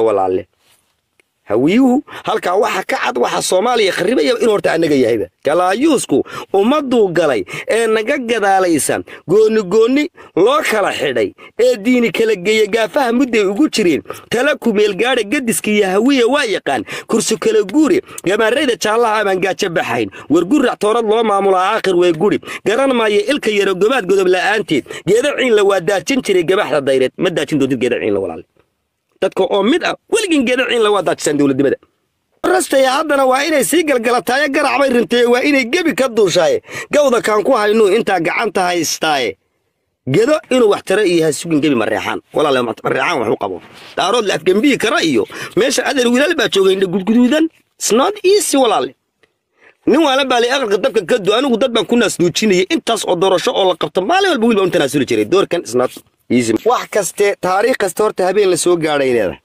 walaalle hawiyuhu halkaa waxa ka cad waxa soomaaliya kharribaya in horta annaga yahayba. Galaayuusku ummadduu galay ee naga gadaalaysa goonigoonni loo kala xidhay ee diini kala geeya gaafaha mudday ugu jireen tala kumeelgaadha gadiska iyo hawiya waa yaqaan kursi kala guuri gamaarayda jaallaha abaan gaajo baxayn wargurac toorad loo maamulaa aakhir way guri. Garan maayo ilka yaro gobaad godob la'aanteed geeda ciinla waa daajin jiray gabaxda dayreed ma daajin doontid geeda ciinla walaale dadka oo mid ah weligin geeda ciinla waa daajisaan dowladnimada. Rastaya haddana waa inay sii galgalataaye garac bay rintaye waa inay gebi ka duushaaye gawda kaan ku haynuu intaa gacanta haystaaye. Gedo inuu wax taro iyo hasugin gebi mareexaan walaale mareexaan qabo. Daarood la afgembiyi kara iyo meesha adeer wilaal baa joogay indha gudguduudan. Snot easy walaale nin waala baalay aqalka dabka ka anigu dad baan ku naasnuujinayay intaas oo doorasho oo la qabto maalin walba wiil baan u tanaasuli jiray. Doorkan easy wax kaste taariikh kasta horta habeen la soo gaadhay leedahay.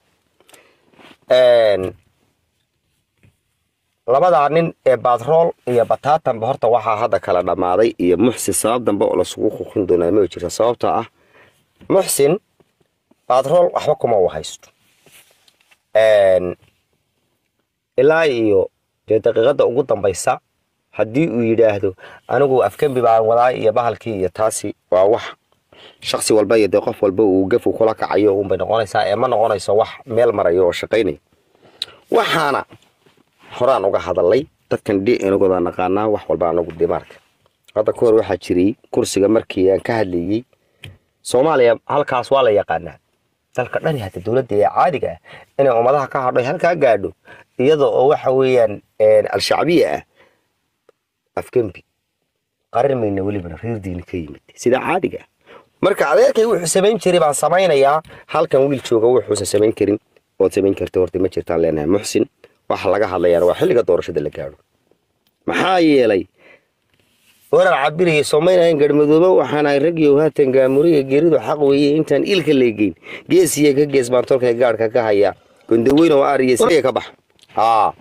Labadaa nin ee batrool iyo bataatanba horta waxaa hadda kala dhammaaday iyo muxsin sabab dambe oo lasugu quqin doonaa ma jirta sababtoo ah muxsin batrool waxba kuma u haysto. Ilaa iyo dee daqiiqadda ugu dambaysa haddii uu yidhaahdo anigu afgembi baan wadaa iyo bahalkii iyo taasi waa wax shaksi walba iyo dee qof walba uu gafu kula kacayo uunbay noqonaysaa. Ee ma noqonayso wax meel marayo oo shaqaynaya waxaana horaan uga hadalay dadkan d inagoda naqaanaa wax walba anagu dimaarka hadda ka hor waxaa jiray kursiga markii aan ka hadlayey soomaaliya halkaas waa la yaqaanaa. Dalka dhani hata dowladda ee caadiga ah inay ummadaha ka hadho halkaa gaadho iyada oo waxa weeyaan al-shacbiya ah afgembi qarin mayna welibana reer diini ka yimid. Sida caadiga ah marka adeerkay wuxuu samayn jiray baan samaynayaa halkan wiil jooga wuxuusan samayn karin. Ood samayn karta horta ma jirtaan leenahay. Muxsin waxa laga hadlayaana waa xilliga doorashada la gaadho. Maxaa yeelay? Warar cabiraya somaynayan garmadoobe waxaanahay ragyow haatan gaamuriga geeridu xaq weeye intaan ilka leegeyn geesiya ka gees baan tolka gaadhka ka hayaa. Gondaweyn oo ariya siya ka bax? Haa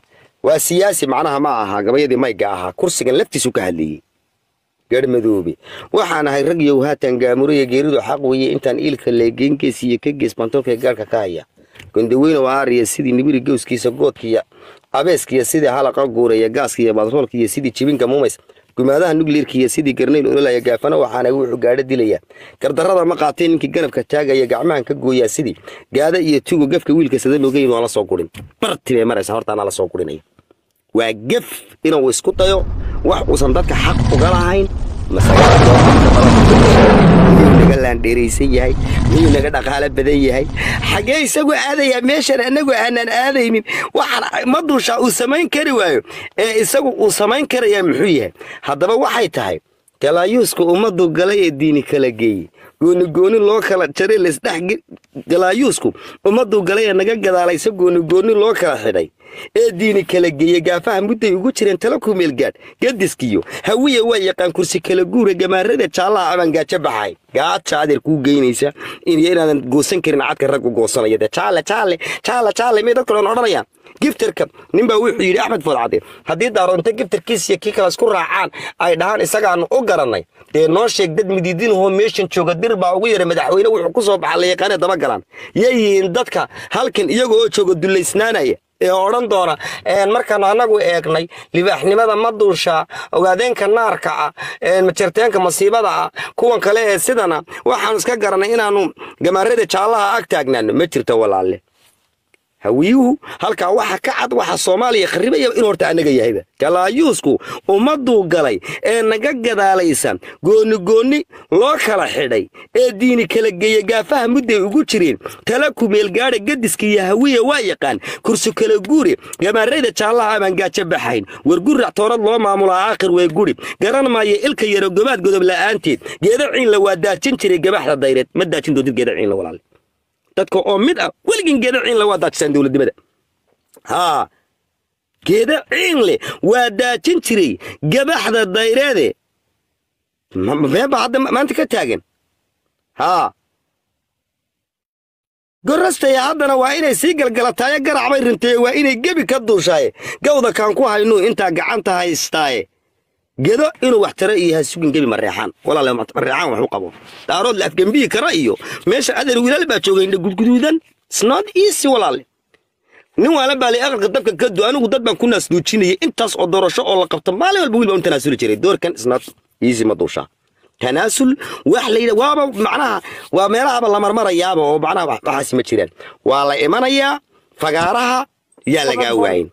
waa siyaasi macnaha ma aha gabayadii mayga ahaa. Kursigan laftiisu ka hadlayey garmadoobe waxaan ahay ragyow haatan gaamuriga geeridu xaq weeye intaan ilka leegeyn geesiya ka gees baan tolka gaadhka ka hayaa gondaweyn oo ariya sidii nibiri gowskiisa goodkiiyo abeeskiiyo sidii halaqa guuraya gaaskiiyo batroolkiiyo sidii jibinka muumays gumaadaha nukliirkiiyo sidii garnayl ololaya gaafana waxaana wuxuu gaadho dilaya gardarrada ma qaatay ninkii ganabka taagaya gacmahan ka gooyaa sidii gaada iyo tugo gafka wiilka sada looga yimid waan la soo gurin barti bay maraysa hortaanaa la soo gurinaya waa gef inuu isku dayo wax uusan dadka xaq uga lahayn miyuu naga laandheeraysan yahay miyuu naga dhaqaalo badan yahay xagee isagu aadayaa meeshan annagu aanan aadaynin waxaan ma duushaa uu samayn kari waayo ee isagu uu samayn karayaa muxuu yahay haddaba waxay tahay galaayuuska ummaddu galay ee diini kala geeyey goonigooni loo kala jaray laisdhex galaayuusku. Ummadduu galay ee naga gadaalaysa goonigooni loo kala xidhay ee diini kala geeye gaafaha mudday ugu jireen tala ku meelgaadh. Gadiskiyo hawiya waa yaqaan kursi kala guura gamaarada jaallaha abaan gaajo baxay. Gaaja adeer kuu geynaysa inaadan goosan karin cadka raggu goosanaya. Dee jaalle jaalle jaalle jaalle may dadka dhan odhanayaan giftarka ninbaa wuxuu yidhi axmed foodcade haddii daaroonta giftarkiisiyo kii kale isku raacaan ay dhahaan isagaanu u garannay dee noo sheeg dad midiidinahoo meeshan jooga dir baa ugu yara madaxweyne wuxuu ku soo baxa la yaqaanee daba galaan. Yay yihiin dadka halkan iyaga oo jooga dullaysnaanaya ee odhan doona markaanu annagu eegnay libaaxnimada maduusha ogaadeenka naarka ah majarteenka masiibada ah kuwan kale ee sidana waxaanu iska garanay inaannu gamaarada jaallaha ag taagnaano. Ma jirto walaalle hawiyuhu halkaa waxa ka cad waxa soomaaliya kharribaya in horta annaga yahayba. Galaayuusku ummadduu galay ee naga gadaalaysa goonigoonni loo kala xidhay ee diini kala geeya gaafaha mudday ugu jireen tala kumeelgaadha gadiska iyo hawiya waa yaqaan kursi kala guuri gamaarayda jaallaha abaan gaajo baxayn wargurac toorad loo maamulaa aakhir way guri garan maayo ilka yaro gobaad godob la'aanteed geeda ciinla waa daajin jiray gabaxda dayreed ma daajin doontid geeda ciinla walaale dadka oo mid ah weligin geeda ciinle waa daajisaan dowladnimada. Haa geeda ciinle waa daajin jiray gabaxda dayreede. Meeba hadda maanta ka taagan. Haa. Gorastaya haddana waa inay sii galgalataaye garac bay rintaye waa inay gebi ka duushaaye. Gawda kaan ku haynuu intaa gacanta haystaaye gedo inuu wax taro iyo hasugin gebi mareexaan walaale mareexaan wax u qabo. Daarood la afgembiyi kara iyo meesha adeer wilaal baa joogay indha gudguduudan. Snot easy walaale nin waalan baa lay aqalka dabka ka anigu dad baan ku naasnuujinayay intaas oo doorasho oo la qabto maalin walba wiil baan u tanaasuli jiray. Doorkan isna easy ma duushaa tanaasul wax la yidha waaba macnaha waa meelahaba la marmarayaaba oo macnaha wax- waxaasi ma jiraan. Waa la imanayaa fagaaraha yaa lagaa waayin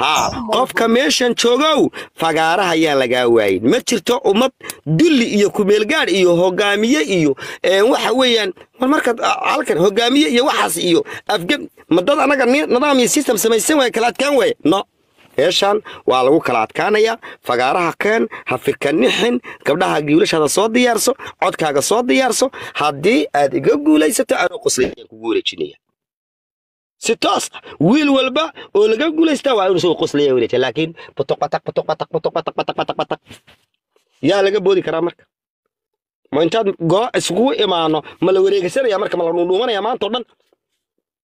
haa. qofka meeshan joogow fagaaraha yaa lagaa waayin. Ma jirto ummad dulli iyo kumeelgaadh iyo hogaamiye iyo waxa weeyaan war markaad halkan hogaamiye iyo waxaas iyo afgeb ma dad anaga ni- nidaam iyo system samaysan waaya kala adkaan waaya no. Meeshan waa lagu kala adkaanayaa fagaaraha keen ha firkanixin gabdhaha wiilashaada soo diyaarso codkaaga soo diyaarso haddii aad iga guulaysato anoo qoslaya kugu wareejinaya si toos ah wiil walba oo laga guulaystaa waa inuu isagoo qoslaya wareejiya laakiin butuq batak batak batak batak yaa laga boodi karaa marka. Ma intaad golo isugu imaano ma la wareegsanaya marka ma la dhuudhuumanaya maanta o dhan.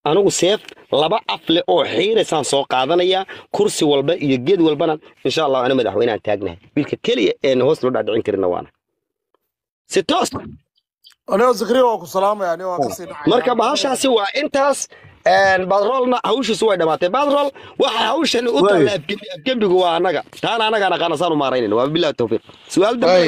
Anigu seef laba af leh oo xiiraysaan soo qaadanaya kursi walba iyo geed walbana insha allah ana madaxweynehan taagnahay. Wiilka keliya een hoos loo dhaadhicin karina waana. Si toos. Marka bahashaasi waa intaas badroolna hawshiisu way dhammaatay badrool waxa hawshan u taalla afgembi afgembigu waa annaga taana annaga naqaana saan u maaraynayna waa bilahi tawfiiq. Su'aal dambe